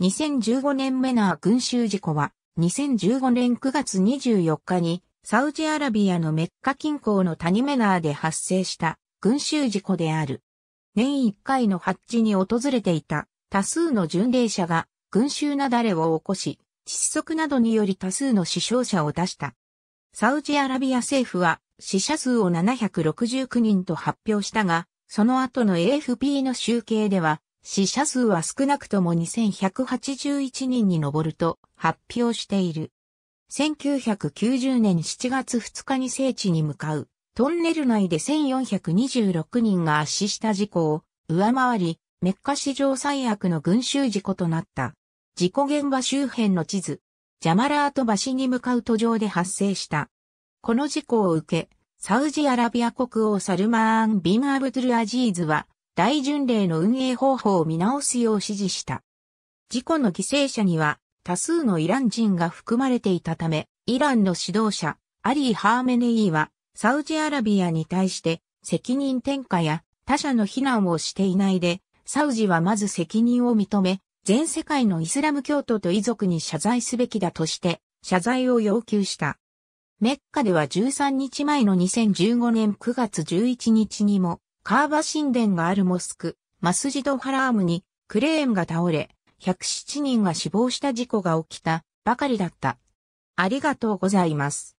2015年メナー群衆事故は、2015年9月24日に、サウジアラビアのメッカ近郊の谷メナーで発生した群衆事故である。年1回のハッチに訪れていた多数の巡礼者が群衆雪崩を起こし、窒息などにより多数の死傷者を出した。サウジアラビア政府は死者数を769人と発表したが、その後の AFP の集計では死者数は少なくとも2181人に上ると発表している。1990年7月2日に聖地に向かうトンネル内で1426人が圧死した事故を上回り、メッカ史上最悪の群衆事故となった。事故現場周辺の地図、ジャマラート橋に向かう途上で発生した。この事故を受け、サウジアラビア国王サルマーン・ビン・アブドゥル・アジーズは大巡礼の運営方法を見直すよう指示した。事故の犠牲者には多数のイラン人が含まれていたため、イランの指導者、アリー・ハーメネイは、サウジアラビアに対して責任転嫁や他者の非難をしていないで、サウジはまず責任を認め、全世界のイスラム教徒と遺族に謝罪すべきだとして、謝罪を要求した。メッカでは13日前の2015年9月11日にもカーバ神殿があるモスク、マスジドハラームにクレーンが倒れ、107人が死亡した事故が起きたばかりだった。ありがとうございます。